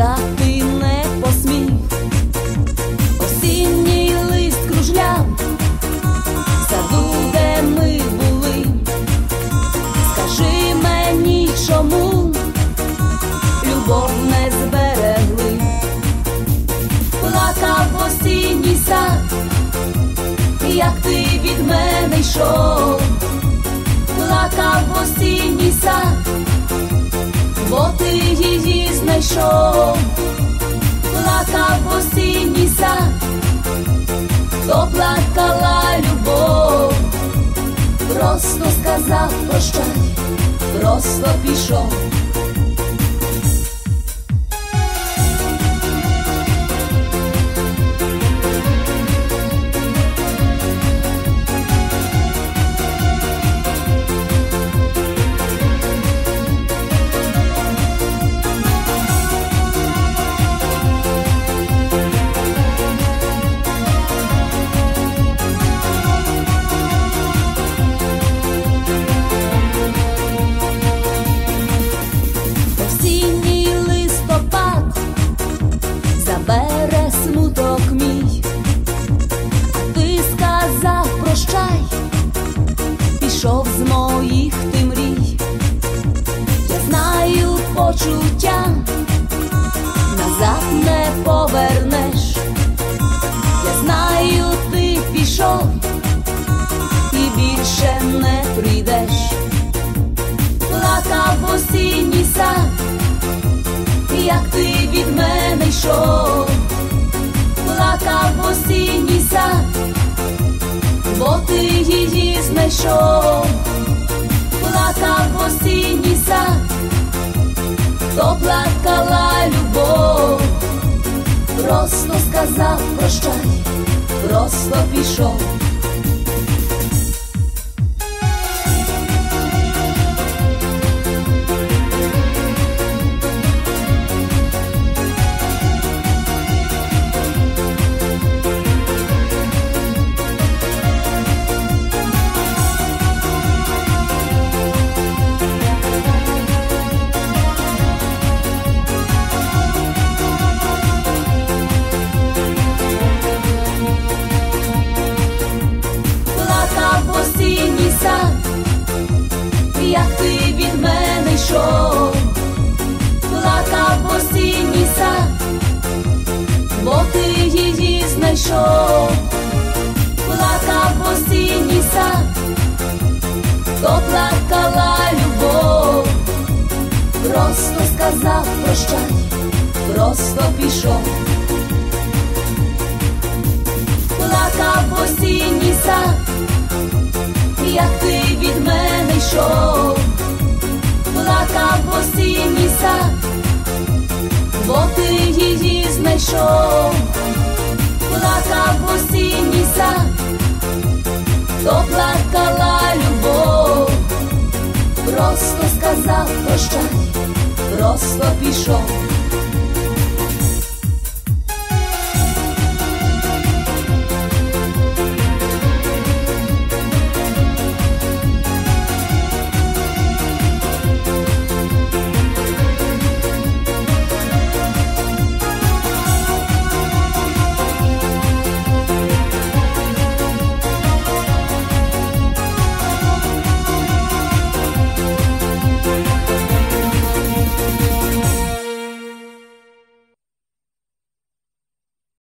сказати не посмів. Осінній лист кружляв, саду, де ми були. Скажи мені, чому любов не зберегли, плакав осінній сад, як ти від мене йшов, плакав осінній її плакав осінній сад, то плакала любов, просто сказав прощай, просто пішов. Бо ти її знайшов, плакав осінній сад, то плакала любов, просто сказав прощай, просто пішов. Як ти від мене йшов, плакав осінній сад, бо ти її знайшов, плакав осінній сад, то плакала любов, просто сказав прощай, просто пішов. Мене йшов, плакав осінній сад, бо ти її знайшов, плакав осінній сад, то плакала любов, просто сказав прощай, просто пішов.